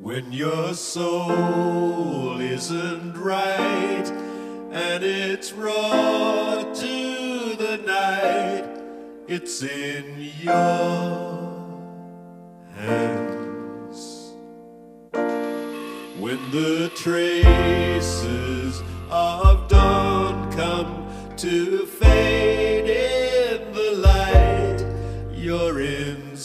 When your soul isn't right and it's raw to the night, it's in your hands. When the traces of dawn come to fade in the light, you're in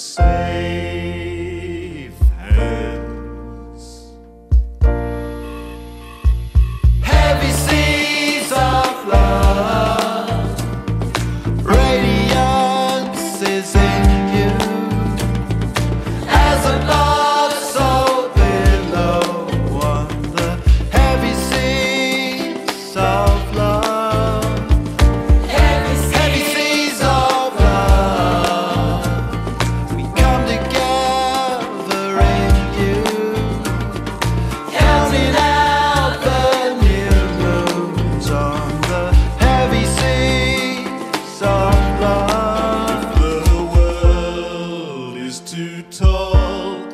too tall.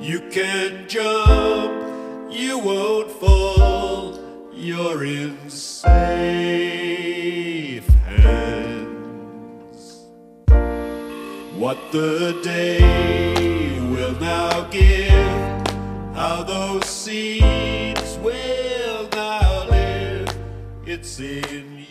You can jump, you won't fall. You're in safe hands. What the day will now give, how those seeds will now live, it's in